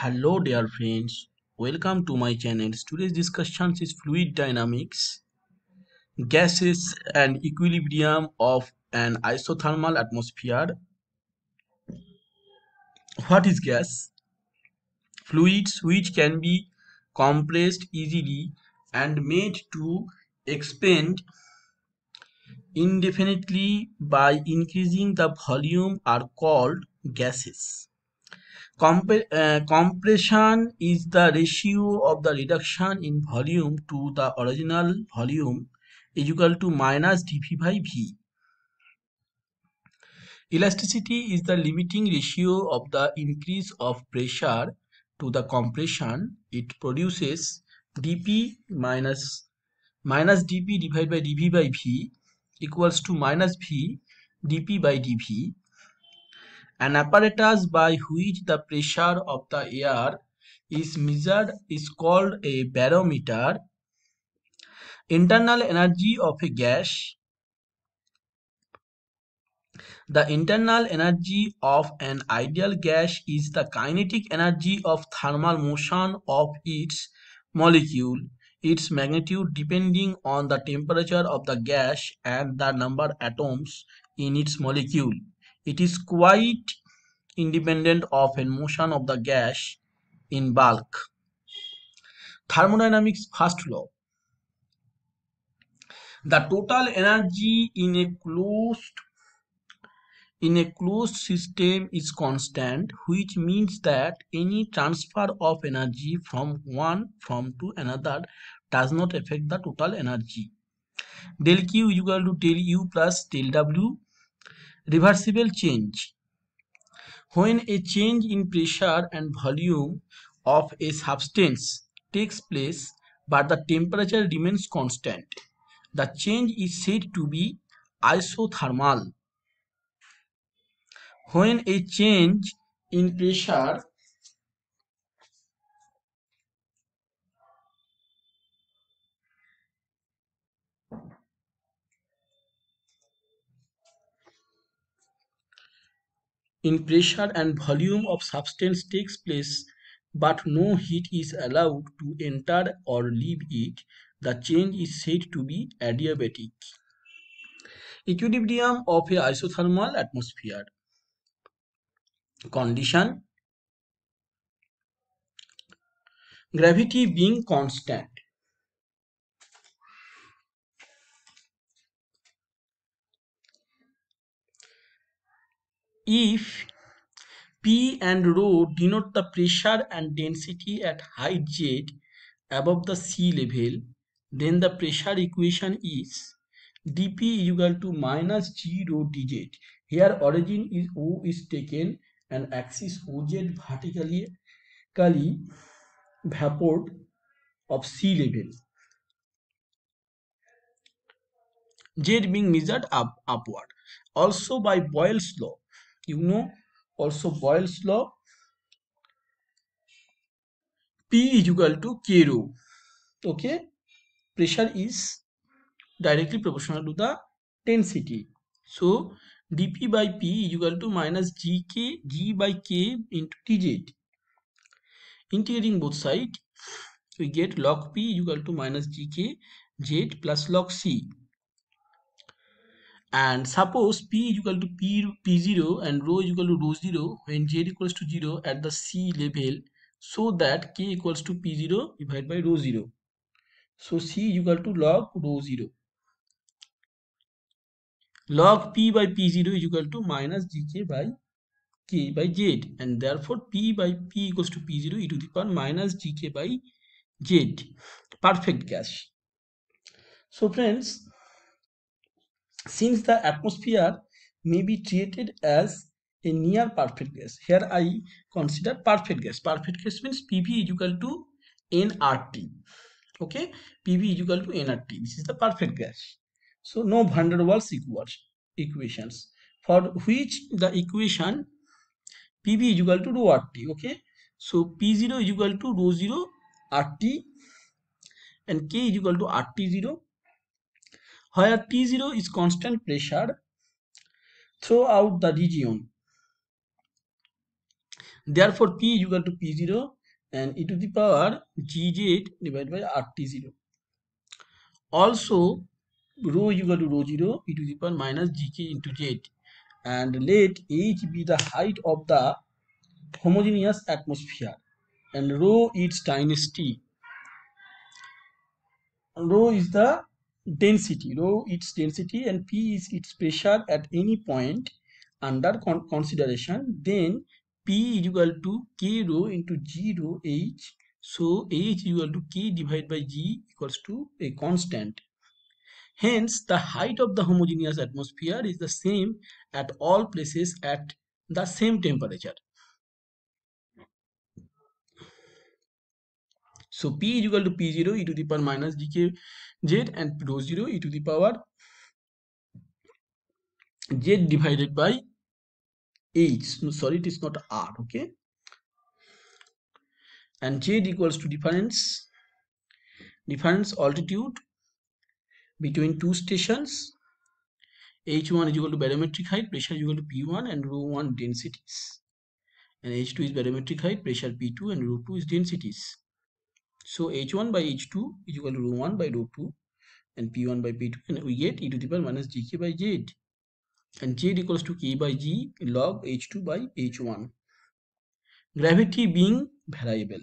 Hello dear friends, welcome to my channel. Today's discussion is fluid dynamics, gases and equilibrium of an isothermal atmosphere. What is gas? Fluids which can be compressed easily and made to expand indefinitely by increasing the volume are called gases. Comp uh, compression is the ratio of the reduction in volume to the original volume is equal to minus dV by V. Elasticity is the limiting ratio of the increase of pressure to the compression. It produces dP minus minus dP divided by dV by V equals to minus V dP by dV an apparatus by which the pressure of the air is measured is called a barometer. Internal energy of a gas. The internal energy of an ideal gas is the kinetic energy of thermal motion of its molecule, its magnitude depending on the temperature of the gas and the number atoms in its molecule. It is quite independent of a motion of the gas in bulk. Thermodynamics first law. The total energy in a closed in a closed system is constant which means that any transfer of energy from one from to another does not affect the total energy. Del Q is equal to del U plus del W reversible change. When a change in pressure and volume of a substance takes place but the temperature remains constant the change is said to be isothermal. When a change in pressure in pressure and volume of substance takes place but no heat is allowed to enter or leave it, the change is said to be adiabatic. Equilibrium of a isothermal atmosphere. Condition Gravity being constant. If P and rho denote the pressure and density at height z above the sea level, then the pressure equation is dP is equal to minus g rho dz. Here origin is O is taken and axis OZ vertically vapor of sea level. Z being measured up upward. Also by Boyle's law, you know also Boyle's law P is equal to K rho okay pressure is directly proportional to the density so dP by P is equal to minus gk g by k into dz integrating both sides we get log P is equal to minus gk z plus log C and suppose p is equal to p p0 and rho is equal to rho 0 when z equals to 0 at the sea level so that k equals to p0 divided by rho 0 so c is equal to log rho 0 log p by p0 is equal to minus gk by k by z. And therefore p by p equals to p0 e to the power minus gk by z. Perfect gas so friends since the atmosphere may be treated as a near perfect gas here i consider perfect gas. Perfect gas means pv is equal to nrt okay? Pv is equal to nrt this is the perfect gas. So no van der waals equations for which the equation pv is equal to rho rt okay? So p0 is equal to rho 0 rt and k is equal to rt0 where T0 is constant pressure throughout the region. therefore p is equal to p0 and e to the power gz divided by rt0 also rho is equal to rho 0 e to the power minus gk into z and let h be the height of the homogeneous atmosphere. And rho its density rho is the density. Rho its density and p is its pressure at any point under con consideration. Then p is equal to k rho into g rho h. So h equal to k divided by g equals to a constant. Hence the height of the homogeneous atmosphere is the same at all places at the same temperature so p is equal to p0 e to the power minus gk z and rho 0 e to the power z divided by h. No sorry it is not r okay? And z equals to difference difference altitude between two stations. H1 is equal to barometric height pressure is equal to p1 and rho 1 densities. And h2 is barometric height pressure p2 and rho 2 is densities so h1 by h2 is equal to rho 1 by rho 2 and p1 by p2 and we get e to the power minus gk by z. And z equals to k by g log h2 by h1 gravity being variable.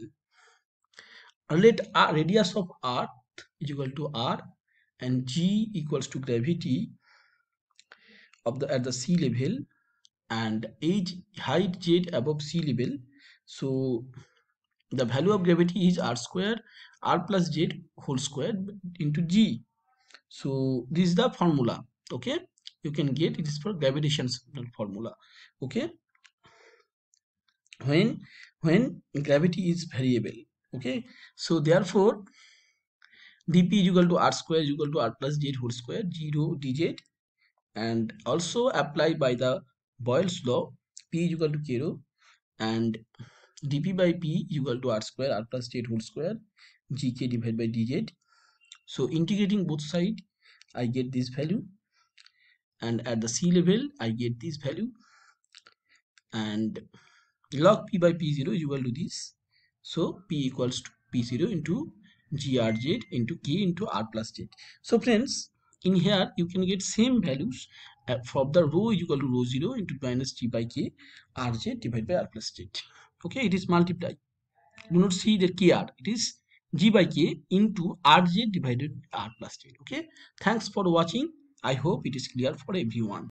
Let r radius of earth is equal to r and g equals to gravity of the at the sea level and h height z above sea level. So the value of gravity is r square r plus z whole square into g. So this is the formula okay? You can get it is for gravitational formula okay? When when gravity is variable okay? So therefore dp is equal to r square is equal to r plus z whole square 0 dz. And also applied by the Boyle's law p is equal to k and dp by p equal to r square r plus z whole square gk divided by dz. So integrating both side i get this value. And at the sea level I get this value. And log p by p0 is equal to this. So p equals to p0 into grz into k into r plus z so friends in here you can get same values uh, from the rho is equal to rho 0 into minus g by k rz divided by r plus z okay it is multiply do not see the kr it is g by k into rj divided r plus 10 okay thanks for watching I hope it is clear for everyone.